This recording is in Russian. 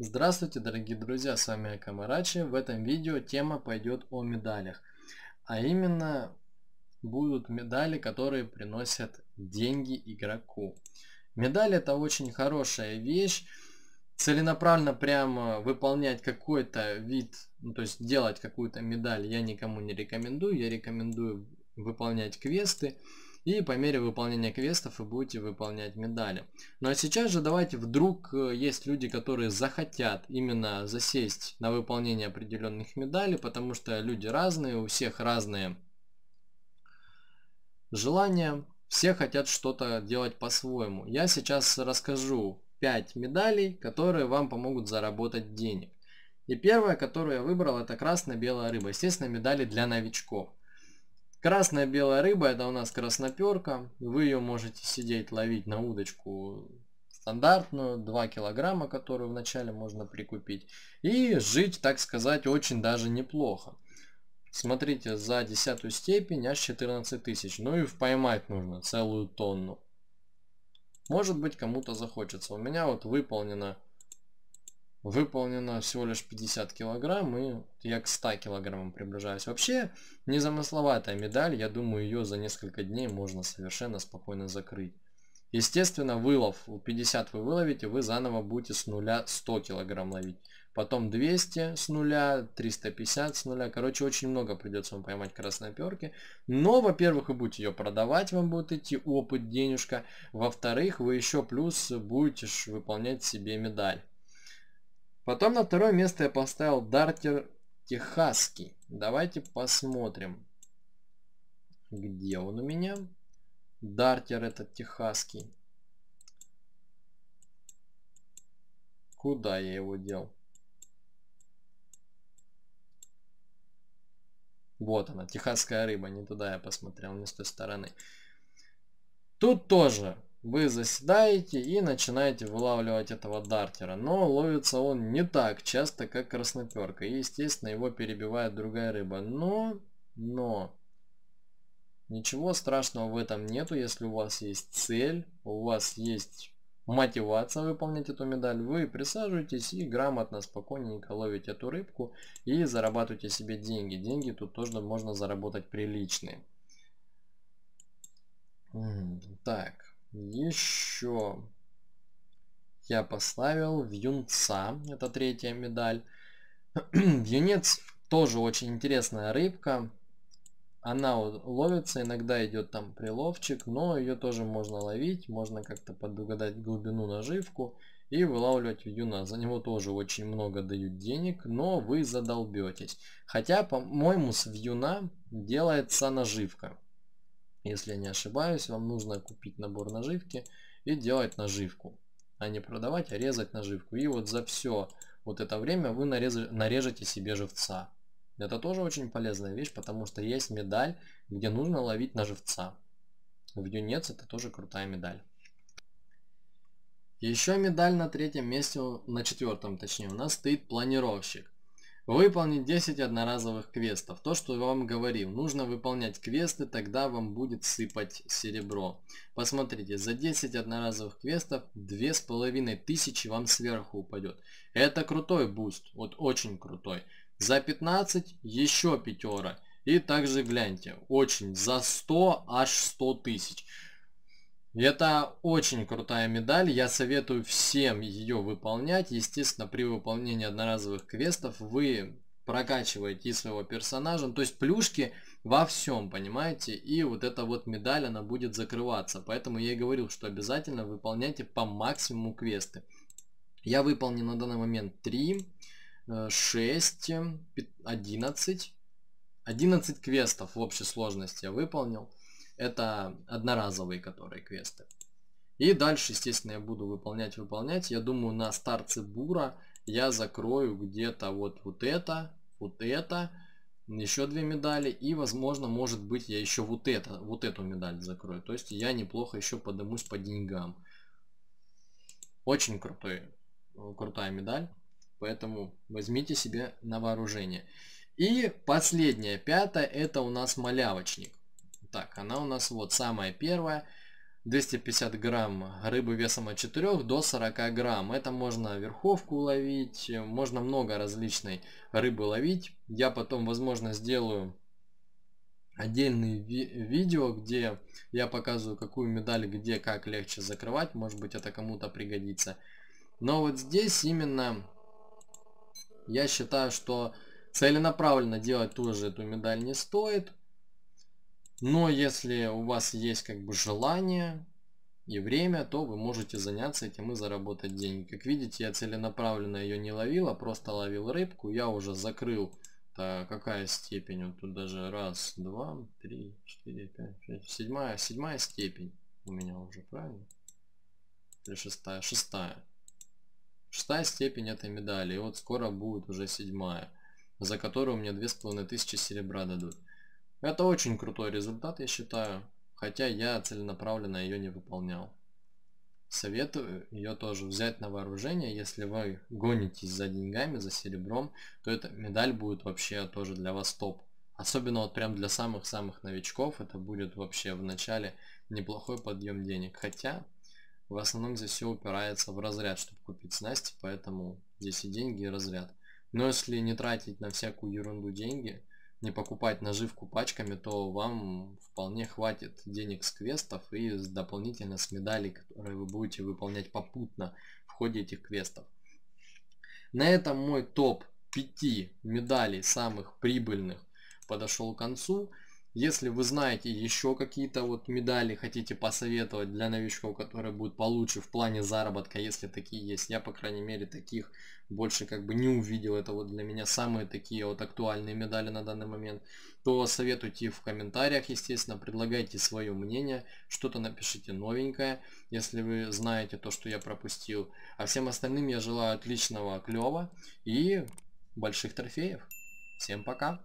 Здравствуйте, дорогие друзья, с вами Акамарачи. В этом видео тема пойдет о медалях. А именно будут медали, которые приносят деньги игроку. Медаль это очень хорошая вещь. Целенаправленно прямо выполнять какой-то вид, ну, то есть делать какую-то медаль я никому не рекомендую. Я рекомендую выполнять квесты и по мере выполнения квестов вы будете выполнять медали. Ну а сейчас же давайте вдруг э, есть люди, которые захотят именно засесть на выполнение определенных медалей, потому что люди разные, у всех разные желания, все хотят что-то делать по-своему. Я сейчас расскажу 5 медалей, которые вам помогут заработать денег. И первая, которую я выбрал, это красная-белая рыба. Естественно, медали для новичков. Красная белая рыба это у нас красноперка. Вы ее можете сидеть ловить на удочку стандартную, 2 килограмма, которую вначале можно прикупить. И жить, так сказать, очень даже неплохо. Смотрите, за десятую степень аж 14 тысяч. Ну и поймать нужно целую тонну. Может быть кому-то захочется. У меня вот выполнено выполнено всего лишь 50 килограмм, и я к 100 килограммам приближаюсь. Вообще, незамысловатая медаль, я думаю, ее за несколько дней можно совершенно спокойно закрыть. Естественно, вылов 50 вы выловите, вы заново будете с нуля 100 килограмм ловить. Потом 200 с нуля, 350 с нуля. Короче, очень много придется вам поймать красноперки. Но, во-первых, вы будете ее продавать, вам будет идти опыт, денежка. Во-вторых, вы еще плюс будете выполнять себе медаль. Потом на второе место я поставил Дартер Техасский. Давайте посмотрим, где он у меня. Дартер этот Техасский. Куда я его дел? Вот она, техасская рыба. Не туда я посмотрел, не с той стороны. Тут тоже вы заседаете и начинаете вылавливать этого дартера. Но ловится он не так часто, как красноперка. И, естественно, его перебивает другая рыба. Но, но, ничего страшного в этом нету, если у вас есть цель, у вас есть мотивация выполнять эту медаль, вы присаживаетесь и грамотно, спокойненько ловите эту рыбку и зарабатываете себе деньги. Деньги тут тоже можно заработать приличные. Так. Еще я поставил вьюнца, это третья медаль. Вьюнец тоже очень интересная рыбка. Она ловится, иногда идет там приловчик, но ее тоже можно ловить, можно как-то подугадать глубину наживку и вылавливать вьюна. За него тоже очень много дают денег, но вы задолбетесь. Хотя, по-моему, с вьюна делается наживка. Если я не ошибаюсь, вам нужно купить набор наживки и делать наживку. А не продавать, а резать наживку. И вот за все вот это время вы нарежете себе живца. Это тоже очень полезная вещь, потому что есть медаль, где нужно ловить на живца. В юнец это тоже крутая медаль. Еще медаль на третьем месте, на четвертом точнее, у нас стоит планировщик. Выполнить 10 одноразовых квестов. То, что я вам говорил. Нужно выполнять квесты, тогда вам будет сыпать серебро. Посмотрите, за 10 одноразовых квестов 2500 вам сверху упадет. Это крутой boost. Вот очень крутой. За 15 еще пятера. И также гляньте, очень, за 100 аж 100 тысяч. Это очень крутая медаль, я советую всем ее выполнять. Естественно, при выполнении одноразовых квестов вы прокачиваете своего персонажа, то есть плюшки во всем, понимаете, и вот эта вот медаль, она будет закрываться, поэтому я и говорил, что обязательно выполняйте по максимуму квесты. Я выполнил на данный момент 3, 6, 11, 11 квестов в общей сложности я выполнил. Это одноразовые, которые квесты. И дальше, естественно, я буду выполнять, выполнять. Я думаю, на старце бура я закрою где-то вот, вот это, вот это, еще две медали. И, возможно, может быть, я еще вот это, вот эту медаль закрою. То есть я неплохо еще подымусь по деньгам. Очень крутой, крутая медаль. Поэтому возьмите себе на вооружение. И последняя, пятая, это у нас малявочник. Она у нас вот самая первая. 250 грамм рыбы весом от 4 до 40 грамм. Это можно верховку ловить, можно много различной рыбы ловить. Я потом, возможно, сделаю отдельные ви видео, где я показываю, какую медаль где как легче закрывать. Может быть, это кому-то пригодится. Но вот здесь именно я считаю, что целенаправленно делать тоже эту медаль не стоит. Но если у вас есть как бы желание и время, то вы можете заняться этим и заработать деньги. Как видите, я целенаправленно ее не ловил, а просто ловил рыбку. Я уже закрыл, так, какая степень? Вот тут даже раз, два, три, четыре, пять, шесть, седьмая, седьмая степень у меня уже, правильно? Или шестая? Шестая. Шестая степень этой медали. И вот скоро будет уже седьмая, за которую мне две с половиной тысячи серебра дадут. Это очень крутой результат, я считаю. Хотя я целенаправленно ее не выполнял. Советую ее тоже взять на вооружение. Если вы гонитесь за деньгами, за серебром, то эта медаль будет вообще тоже для вас топ. Особенно вот прям для самых-самых новичков это будет вообще в начале неплохой подъем денег. Хотя в основном здесь все упирается в разряд, чтобы купить снасти, поэтому здесь и деньги, и разряд. Но если не тратить на всякую ерунду деньги, не покупать наживку пачками, то вам вполне хватит денег с квестов и дополнительно с медалей, которые вы будете выполнять попутно в ходе этих квестов. На этом мой топ 5 медалей самых прибыльных подошел к концу. Если вы знаете еще какие-то вот медали, хотите посоветовать для новичков, которые будут получше в плане заработка, если такие есть, я, по крайней мере, таких больше как бы не увидел. Это вот для меня самые такие вот актуальные медали на данный момент. То советуйте в комментариях, естественно, предлагайте свое мнение, что-то напишите новенькое, если вы знаете то, что я пропустил. А всем остальным я желаю отличного клева и больших трофеев. Всем пока!